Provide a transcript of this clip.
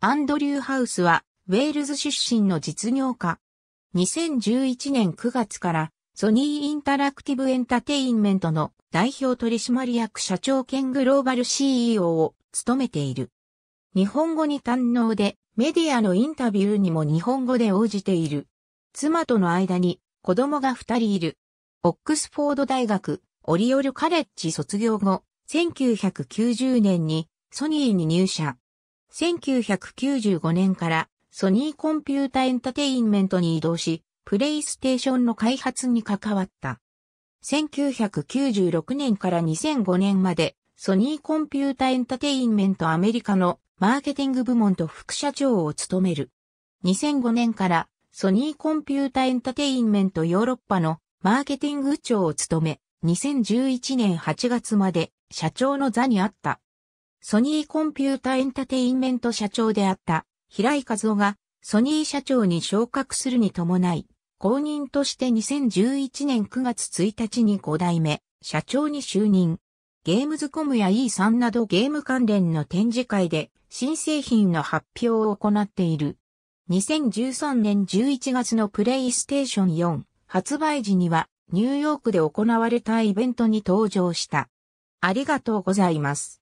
アンドリュー・ハウスは、ウェールズ出身の実業家。2011年9月からソニーインタラクティブエンタテインメントの代表取締役社長兼グローバル CEO を務めている。日本語に堪能でメディアのインタビューにも日本語で応じている。妻との間に子供が二人いる。オックスフォード大学オリオルカレッジ卒業後、1990年にソニーに入社。1995年からソニーコンピュータエンタテインメントに異動し、プレイステーションの開発に関わった。1996年から2005年までソニーコンピュータエンタテインメントアメリカのマーケティング部門と副社長を務める。2005年からソニーコンピュータエンタテインメントヨーロッパのマーケティング長を務め、2011年8月まで社長の座にあった。ソニーコンピュータエンタテインメント社長であった平井和夫がソニー社長に昇格するに伴い、公認として2011年9月1日に5代目、社長に就任。ゲームズコムや E3 などゲーム関連の展示会で新製品の発表を行っている。2013年11月のプレイステーション4発売時にはニューヨークで行われたイベントに登場した。ありがとうございます。